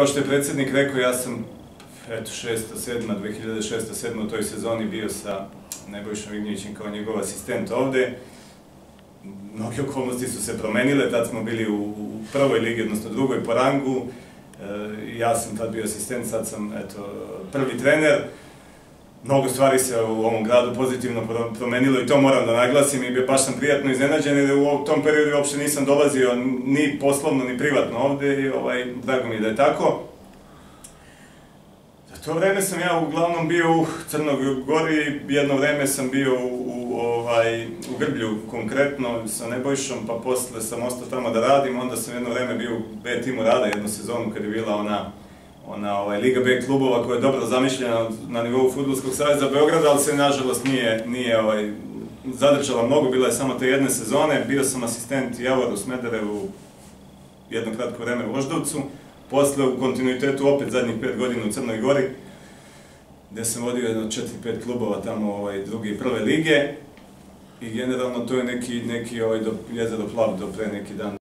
Kao što je predsjednik rekao, ja sam eto, 6. 7. 2006. 7. u toj sezoni bio sa Nebojšom Ignjevićem kao njegov asistent ovde. Mnogi okolnosti su se promenile, tad smo bili u prvoj ligi, odnosno drugoj po rangu. E, ja sam tad bio asistent, sad sam eto, prvi trener. Mnogo stvari se u ovom gradu pozitivno promenilo i to moram da naglasim i baš sam prijatno iznenađen jer u tom periodu uopšte nisam dolazio ni poslovno ni privatno ovde i ovaj, drago mi je da je tako. Za to vreme sam ja uglavnom bio u Crnog Gori, jedno vreme sam bio u, u, ovaj, u Grblju konkretno sa Nebojšom, pa posle sam ostao tamo da radim, onda sam jedno vreme bio u B timu rada jednu sezonu kad je bila ona ona ovaj, Liga B klubova koja je dobro zamišljena na nivou Futbolskog savjeza Beograda, ali se nažalost nije, nije ovaj, zadržala mnogo, bila je samo te jedne sezone, bio sam asistent Javoru Smederevu jedno kratko vreme u Voždovcu, posle u kontinuitetu opet zadnjih pet godina u Crnoj Gori, gde sam vodio jedno četiri, pet klubova tamo ovaj, druge i prve lige. I generalno to je neki, neki ovaj, do, jezero Plav do pre neki dan